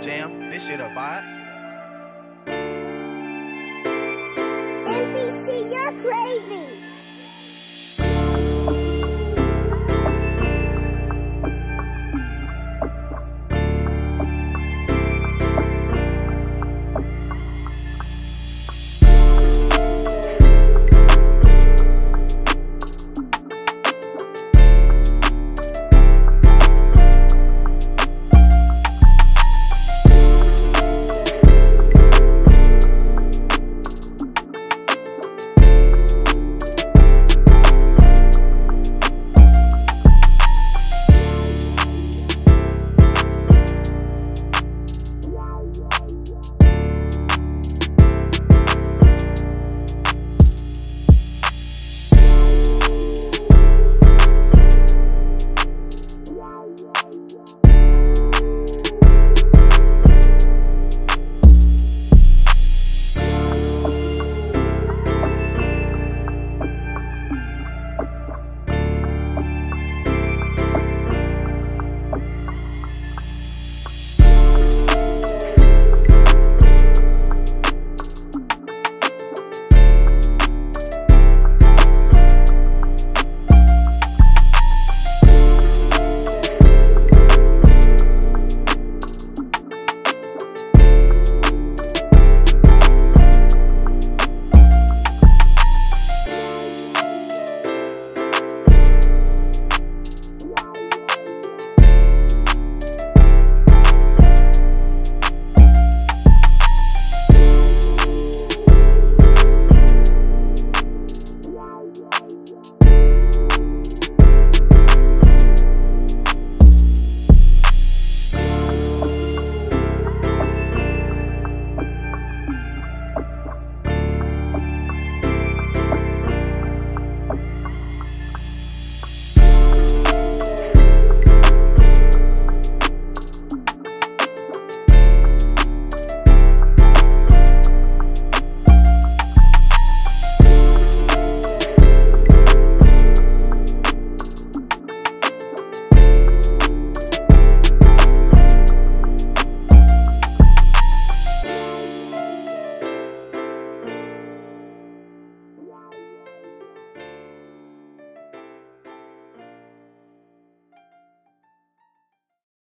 Jam Jam, this shit a vibe. ABC, you're crazy.